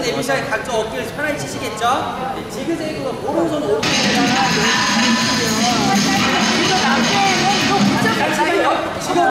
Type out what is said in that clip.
시작에 각자 어깨를 편하게 치시겠죠? 네, 지그재그로 오른손 오른손